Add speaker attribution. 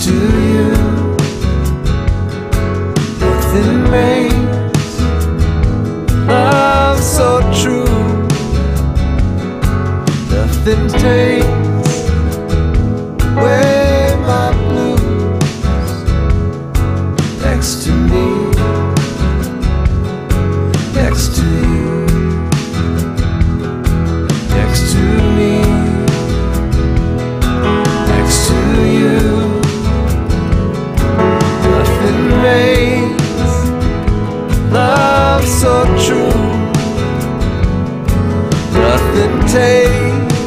Speaker 1: to you. Nothing makes love so true. Nothing takes away my blues. Next to me. love so true. Nothing takes